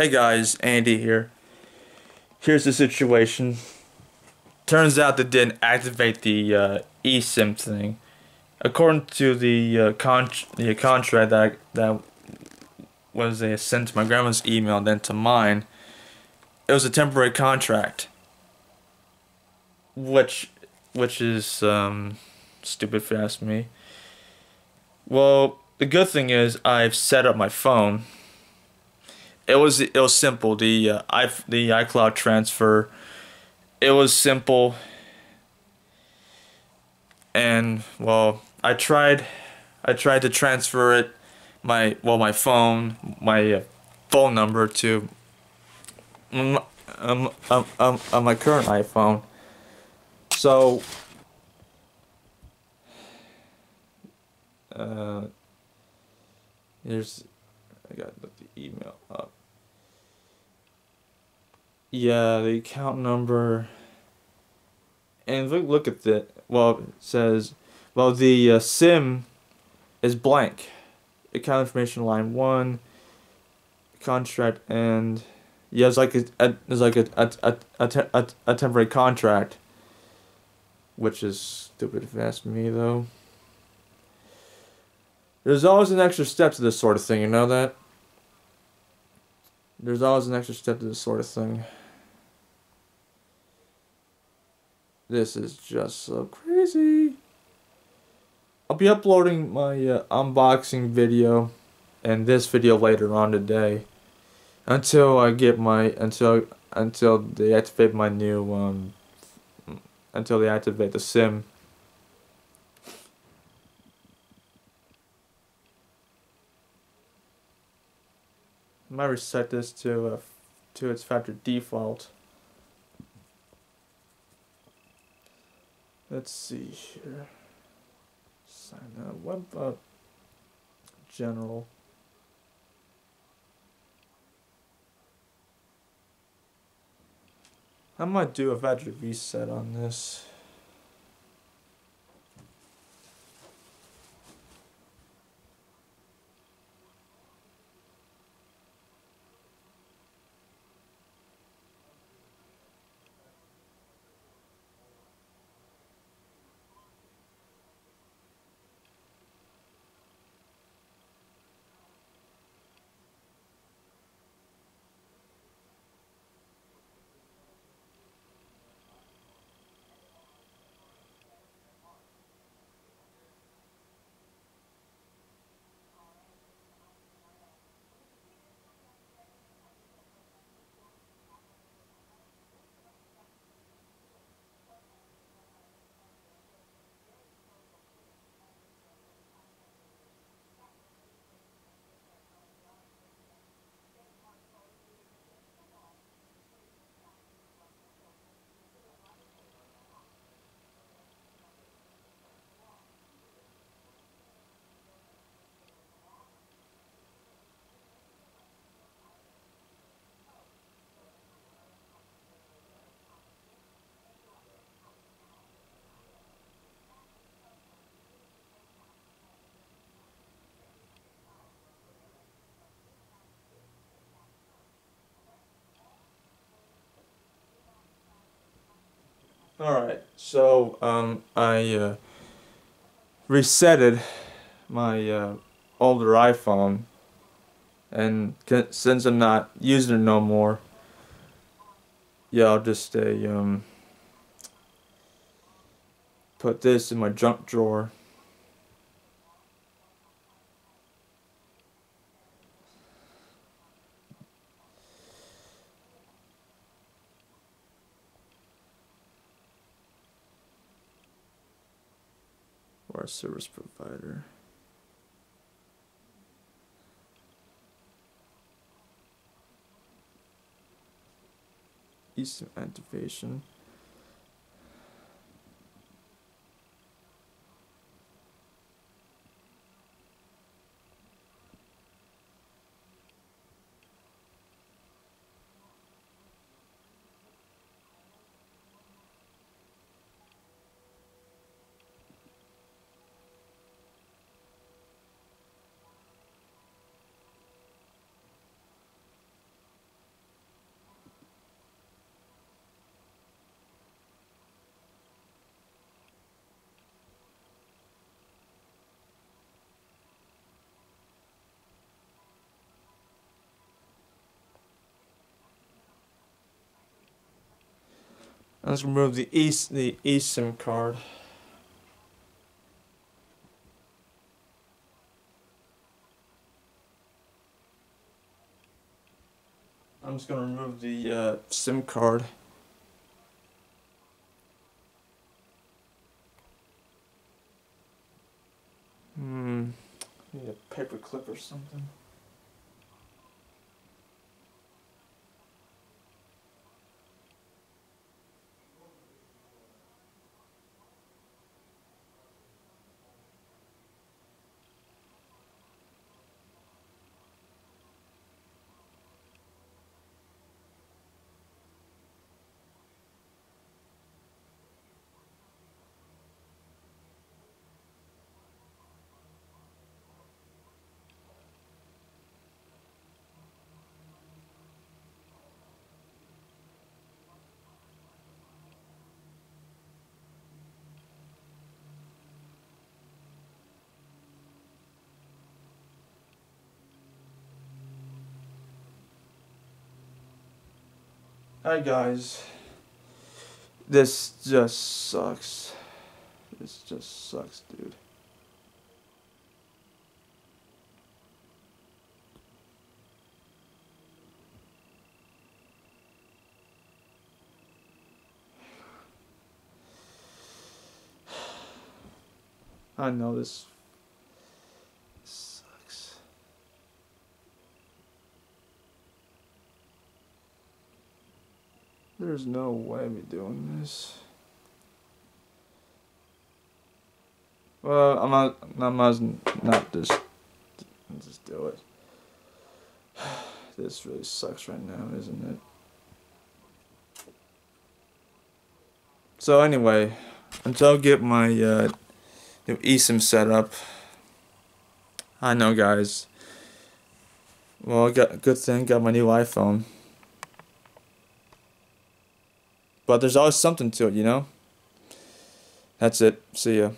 Hey guys, Andy here. Here's the situation. Turns out they didn't activate the uh, eSIM thing. According to the uh, con the contract that that was sent to my grandma's email then to mine, it was a temporary contract. Which which is um, stupid if you ask me. Well, the good thing is I've set up my phone. It was it was simple. The uh, i the iCloud transfer. It was simple. And well, I tried, I tried to transfer it, my well my phone, my uh, phone number to um, um, um, um, on my current iPhone. So uh, here's I got the email up. Yeah, the account number. And look, look at that. Well, it says, well, the uh, SIM is blank. Account information line one. Contract and yeah, it's like a, a it's like a a, a, a, a, a temporary contract. Which is stupid if you ask me, though. There's always an extra step to this sort of thing, you know that? There's always an extra step to this sort of thing. This is just so crazy. I'll be uploading my uh, unboxing video and this video later on today until I get my until until they activate my new um until they activate the sim I might reset this to uh, to its factory default. Let's see here. Sign up. Web up. General. I might do a factory reset on this. Alright, so um, I uh, resetted my uh, older iPhone and since I'm not using it no more, yeah, I'll just stay, um, put this in my junk drawer. Our service provider. eSIM activation. Let's remove the east the eSIM card. I'm just gonna remove the uh, SIM card. Hmm. Need a paper clip or something. Hi guys. This just sucks. This just sucks, dude. I know this sucks. There's no way me doing this. Well, I'm not. I might not just just do it. This really sucks right now, isn't it? So anyway, until I get my uh, new eSIM set up. I know, guys. Well, I got good thing got my new iPhone. But there's always something to it, you know? That's it. See ya.